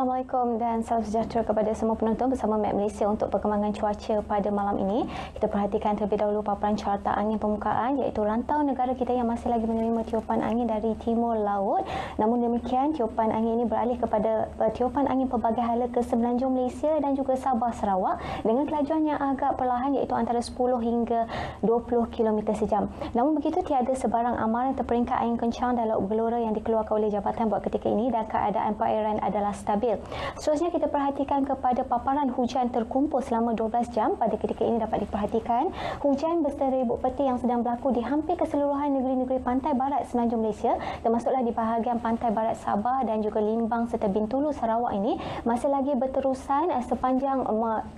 Assalamualaikum dan salam sejahtera kepada semua penonton bersama Map Malaysia untuk perkembangan cuaca pada malam ini. Kita perhatikan terlebih dahulu paparan carta angin permukaan iaitu rantau negara kita yang masih lagi menerima tiupan angin dari timur laut. Namun demikian, tiupan angin ini beralih kepada uh, tiupan angin pelbagai hala ke semenanjung Malaysia dan juga Sabah Sarawak dengan kelajuan yang agak perlahan iaitu antara 10 hingga 20 km sejam. Namun begitu, tiada sebarang amaran terperingkat angin kencang dan laut gelora yang dikeluarkan oleh jabatan buat ketika ini dan keadaan perairan adalah adalah stabil. Seterusnya kita perhatikan kepada paparan hujan terkumpul selama 12 jam pada ketika ini dapat diperhatikan. Hujan beserta ribut peti yang sedang berlaku di hampir keseluruhan negeri-negeri pantai barat semenanjung Malaysia termasuklah di bahagian pantai barat Sabah dan juga Limbang serta Bintulu Sarawak ini masih lagi berterusan eh, sepanjang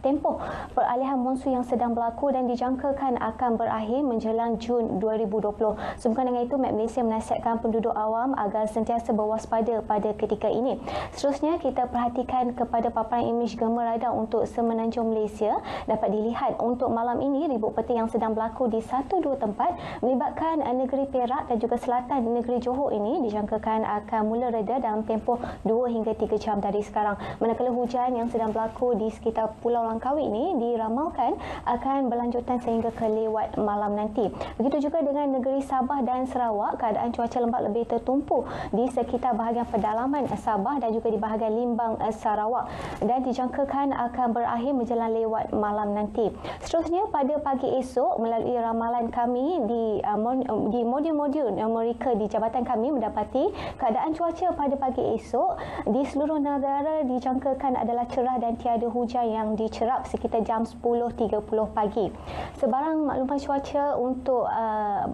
tempoh peralihan monsun yang sedang berlaku dan dijangkakan akan berakhir menjelang Jun 2020. Sehubungan dengan itu, Malaysia menasihatkan penduduk awam agar sentiasa berwaspada pada ketika ini. Seterusnya Seterusnya, kita perhatikan kepada paparan imej gemar radar untuk semenanjung Malaysia. Dapat dilihat untuk malam ini, ribut peti yang sedang berlaku di satu dua tempat melibatkan negeri Perak dan juga selatan negeri Johor ini dijangkakan akan mula reda dalam tempoh 2 hingga 3 jam dari sekarang. Manakala hujan yang sedang berlaku di sekitar Pulau Langkawi ini diramalkan akan berlanjutan sehingga ke lewat malam nanti. Begitu juga dengan negeri Sabah dan Sarawak, keadaan cuaca lembap lebih tertumpu di sekitar bahagian pedalaman Sabah dan juga di bahagian Limbang eh, Sarawak dan dijangkakan akan berakhir menjelang lewat malam nanti. Seterusnya pada pagi esok melalui ramalan kami di uh, di modul-modul mereka di jabatan kami mendapati keadaan cuaca pada pagi esok di seluruh negara dijangkakan adalah cerah dan tiada hujan yang dicerap sekitar jam 10.30 pagi. Sebarang maklumat cuaca untuk uh,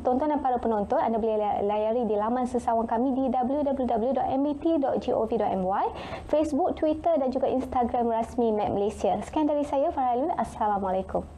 tontonan para penonton anda boleh layari di laman sesawan kami di www.mt www.gov.my, Facebook, Twitter dan juga Instagram rasmi Map Malaysia. Sekian dari saya Farah Assalamualaikum.